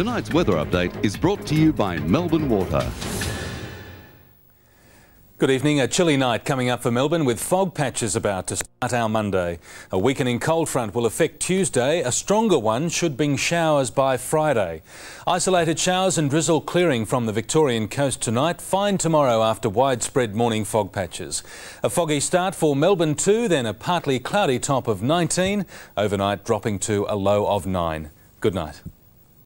Tonight's weather update is brought to you by Melbourne Water. Good evening. A chilly night coming up for Melbourne with fog patches about to start our Monday. A weakening cold front will affect Tuesday. A stronger one should bring showers by Friday. Isolated showers and drizzle clearing from the Victorian coast tonight. Fine tomorrow after widespread morning fog patches. A foggy start for Melbourne too, then a partly cloudy top of 19. Overnight dropping to a low of 9. Good night.